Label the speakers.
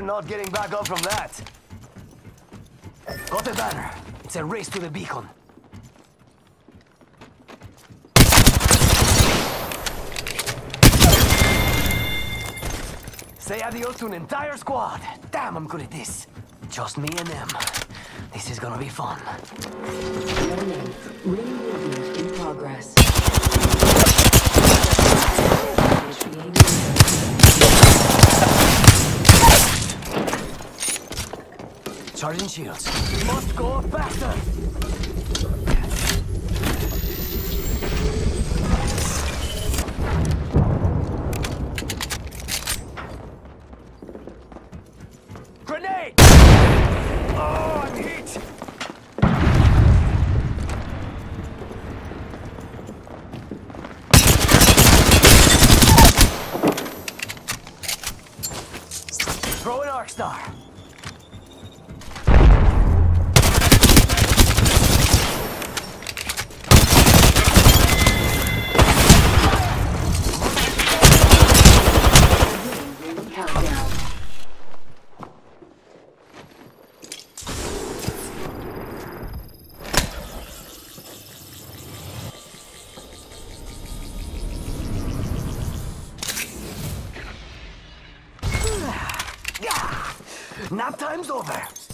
Speaker 1: not getting back up from that. Got the banner. It's a race to the beacon. Say adios to an entire squad. Damn, I'm good at this. Just me and them. This is gonna be fun. Charging shields. Must go faster. Grenade! Oh! Throw an arc star. Nap time's over.